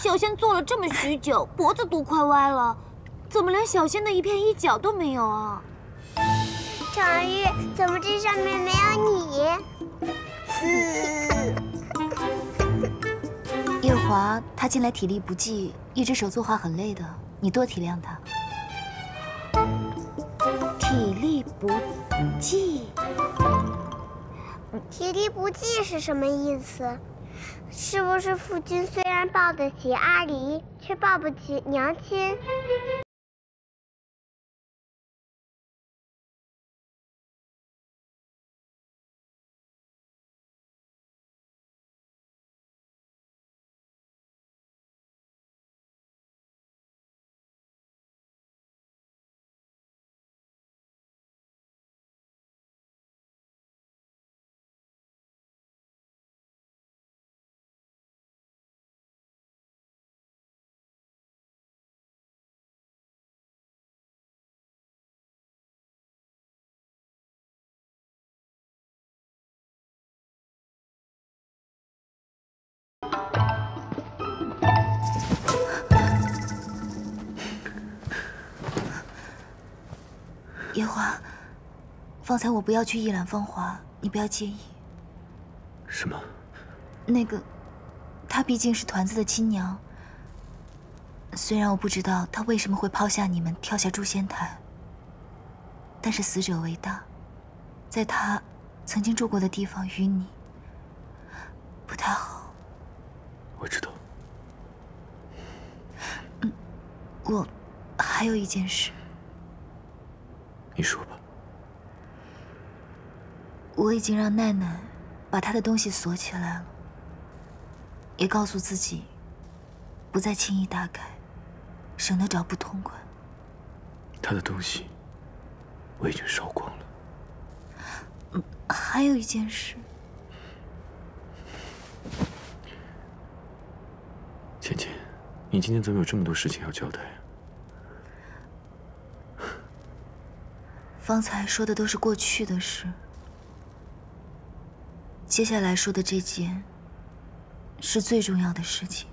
小仙坐了这么许久，脖子都快歪了，怎么连小仙的一片衣角都没有啊？常玉，怎么这上面没有你？夜华，他近来体力不济，一只手作画很累的，你多体谅他。体力不济，体力不济是什么意思？是不是父亲虽然抱得起阿离，却抱不起娘亲？夜华，方才我不要去一览芳华，你不要介意。什么？那个，她毕竟是团子的亲娘。虽然我不知道她为什么会抛下你们，跳下诛仙台，但是死者为大，在她曾经住过的地方与你不太好。我知道。嗯，我还有一件事。你说吧。我已经让奈奈把她的东西锁起来了，也告诉自己不再轻易打开，省得找不痛快。她的东西我已经烧光了。嗯，还有一件事。芊芊，你今天怎么有这么多事情要交代？方才说的都是过去的事，接下来说的这件是最重要的事情。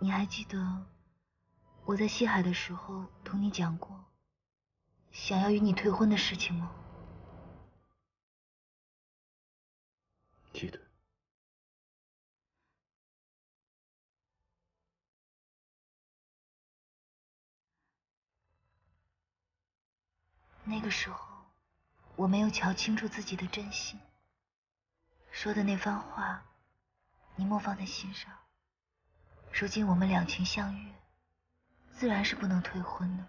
你还记得我在西海的时候同你讲过想要与你退婚的事情吗？记得。那个时候，我没有瞧清楚自己的真心，说的那番话，你莫放在心上。如今我们两情相悦，自然是不能退婚的。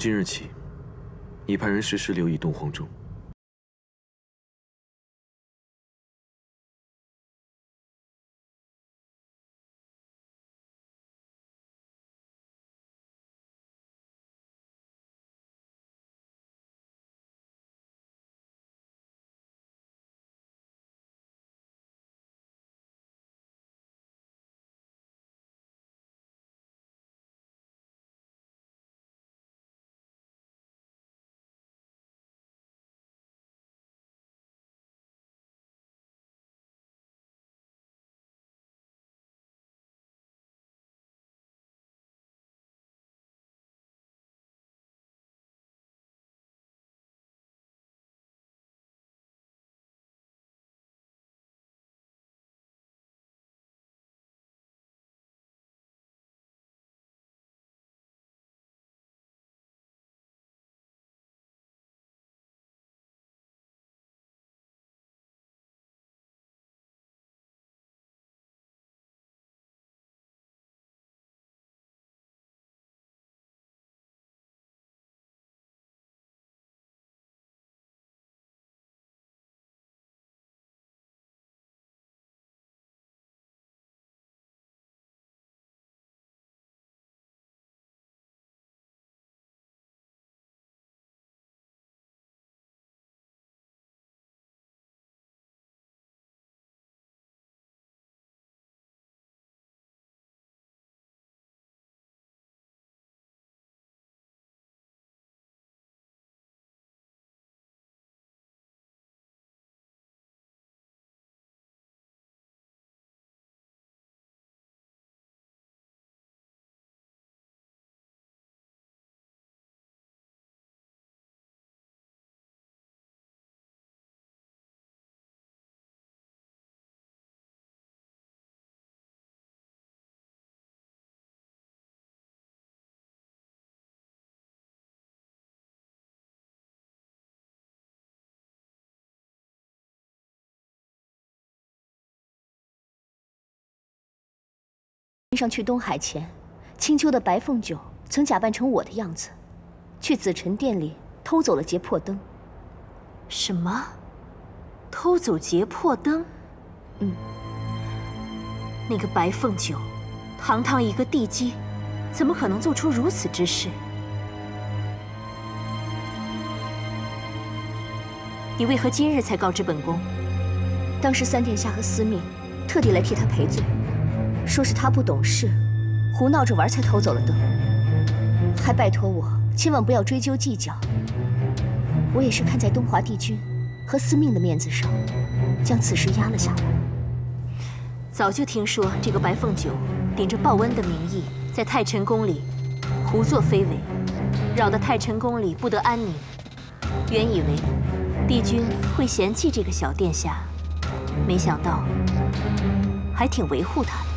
今日起，你派人时时留意东皇钟。上去东海前，青丘的白凤九曾假扮成我的样子，去紫宸殿里偷走了劫魄灯。什么？偷走劫魄灯？嗯。那个白凤九，堂堂一个帝姬，怎么可能做出如此之事？你为何今日才告知本宫？当时三殿下和司命特地来替他赔罪。说是他不懂事，胡闹着玩才偷走了灯，还拜托我千万不要追究计较。我也是看在东华帝君和司命的面子上，将此事压了下来。早就听说这个白凤九顶着报恩的名义，在太晨宫里胡作非为，扰得太晨宫里不得安宁。原以为帝君会嫌弃这个小殿下，没想到还挺维护他的。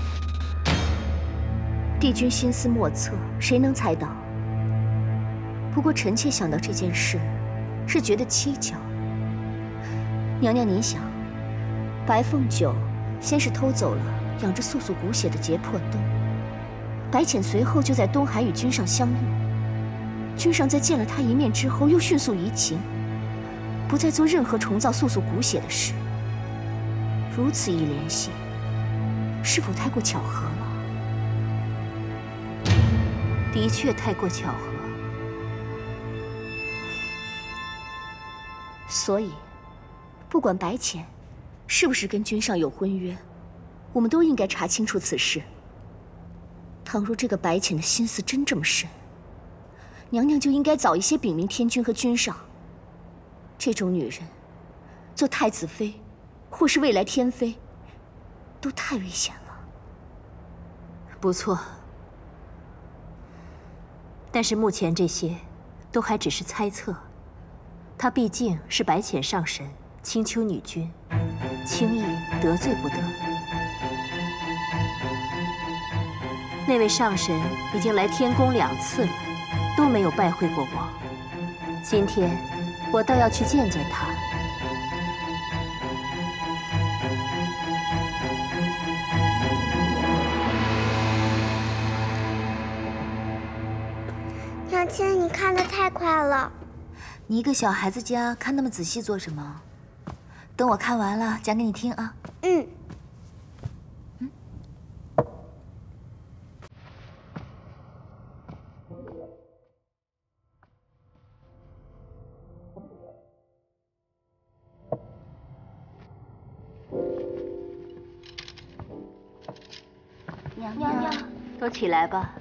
帝君心思莫测，谁能猜到？不过臣妾想到这件事，是觉得蹊跷。娘娘，您想，白凤九先是偷走了养着素素骨血的劫魄灯，白浅随后就在东海与君上相遇，君上在见了他一面之后，又迅速移情，不再做任何重造素素骨血的事。如此一联系，是否太过巧合了？的确太过巧合，所以，不管白浅是不是跟君上有婚约，我们都应该查清楚此事。倘若这个白浅的心思真这么深，娘娘就应该早一些禀明天君和君上。这种女人，做太子妃，或是未来天妃，都太危险了。不错。但是目前这些，都还只是猜测。她毕竟是白浅上神青丘女君，轻易得罪不得。那位上神已经来天宫两次了，都没有拜会过我。今天，我倒要去见见他。亲，你看的太快了。你一个小孩子家看那么仔细做什么？等我看完了讲给你听啊。嗯。娘娘，都起来吧。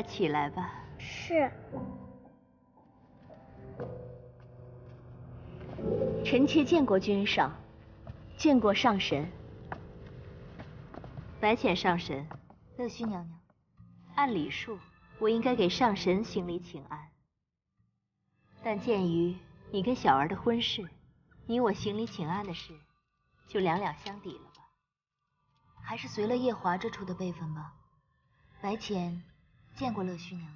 快起来吧。是。臣妾见过君上，见过上神。白浅上神，乐须娘娘。按礼数，我应该给上神行礼请安。但鉴于你跟小儿的婚事，你我行礼请安的事，就两两相抵了吧。还是随了夜华这处的辈分吧。白浅见过乐须娘娘，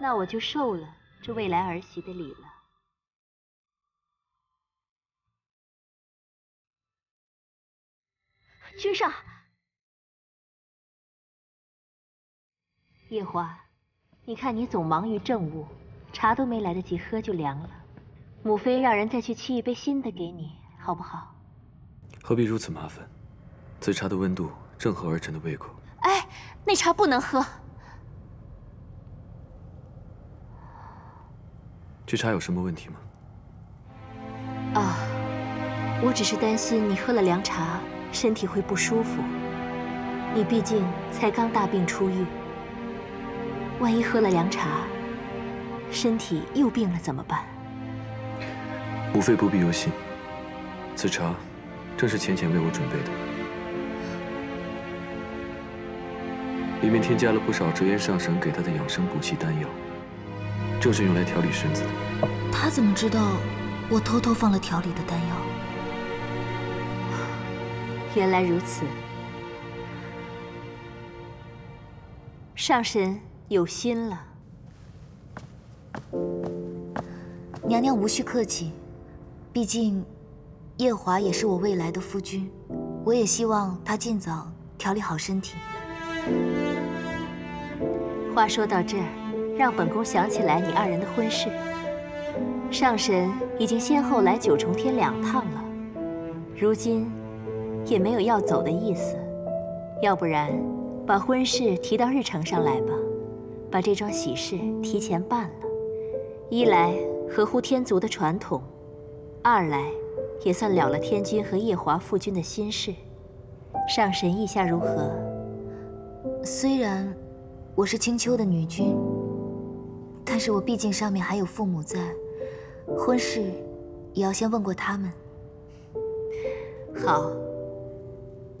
那我就受了这未来儿媳的礼了。君上，夜华，你看你总忙于政务。茶都没来得及喝就凉了，母妃让人再去沏一杯新的给你，好不好？何必如此麻烦？此茶的温度正合儿臣的胃口。哎，那茶不能喝。这茶有什么问题吗？啊，我只是担心你喝了凉茶，身体会不舒服。你毕竟才刚大病初愈，万一喝了凉茶。身体又病了怎么办？母妃不必忧心，此茶正是浅浅为我准备的，里面添加了不少折颜上神给他的养生补气丹药，正是用来调理身子的。他怎么知道我偷偷放了调理的丹药？原来如此，上神有心了。娘娘无需客气，毕竟夜华也是我未来的夫君，我也希望他尽早调理好身体。话说到这儿，让本宫想起来你二人的婚事。上神已经先后来九重天两趟了，如今也没有要走的意思。要不然，把婚事提到日程上来吧，把这桩喜事提前办了。一来。合乎天族的传统，二来也算了了天君和夜华父君的心事。上神意下如何？虽然我是青丘的女君，但是我毕竟上面还有父母在，婚事也要先问过他们。好，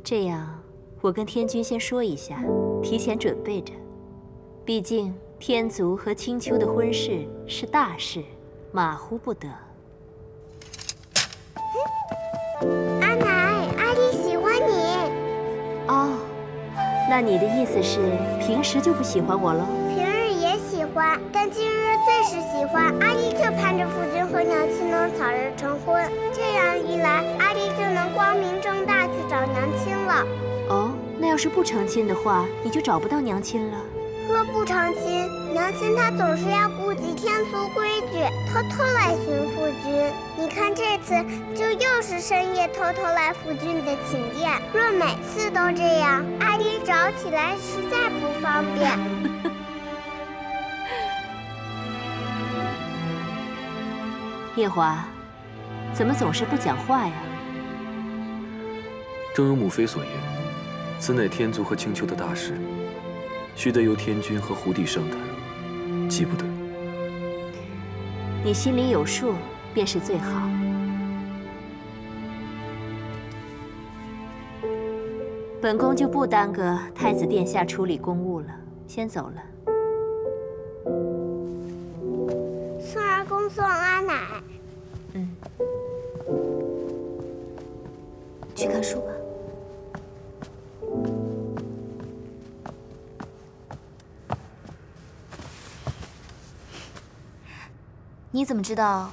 这样我跟天君先说一下，提前准备着。毕竟天族和青丘的婚事是大事。马虎不得。阿奶，阿丽喜欢你。哦，那你的意思是平时就不喜欢我了？平日也喜欢，但今日最是喜欢。阿丽就盼着夫君和娘亲能早日成婚，这样一来，阿丽就能光明正大去找娘亲了。哦，那要是不成亲的话，你就找不到娘亲了。若不成亲，娘亲她总是要顾及天族规矩，偷偷来寻父君。你看这次就又是深夜偷偷来父君的寝殿。若每次都这样，阿离找起来实在不方便。夜华，怎么总是不讲话呀？正如母妃所言，此乃天族和青丘的大事。须得由天君和胡帝商谈，急不得。你心里有数，便是最好。本宫就不耽搁太子殿下处理公务了，先走了。孙儿恭送阿奶。嗯。去看书吧。你怎么知道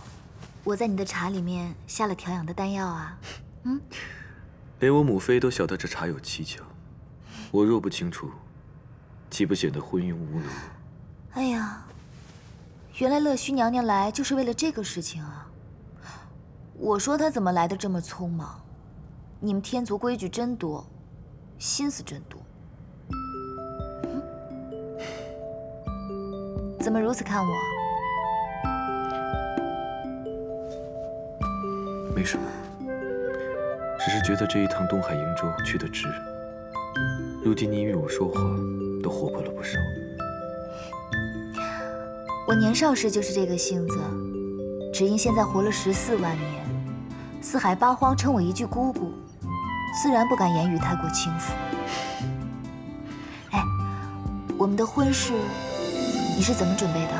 我在你的茶里面下了调养的丹药啊？嗯，连我母妃都晓得这茶有蹊跷，我若不清楚，岂不显得昏庸无能？哎呀，原来乐须娘娘来就是为了这个事情啊！我说她怎么来的这么匆忙？你们天族规矩真多，心思真多。怎么如此看我？没什么，只是觉得这一趟东海瀛洲去得值。如今你与我说话，都活泼了不少。我年少时就是这个性子，只因现在活了十四万年，四海八荒称我一句姑姑，自然不敢言语太过轻浮。哎，我们的婚事你是怎么准备的？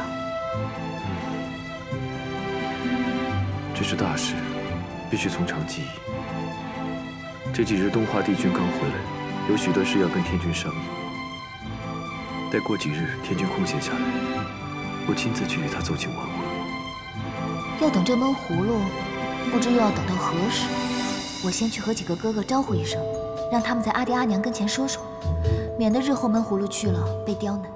这是大事，必须从长计议。这几日东华帝君刚回来，有许多事要跟天君商议。待过几日，天君空闲下来，我亲自去与他奏请完婚。要等这闷葫芦，不知又要等到何时。我先去和几个哥哥招呼一声，让他们在阿爹阿娘跟前说说，免得日后闷葫芦去了被刁难。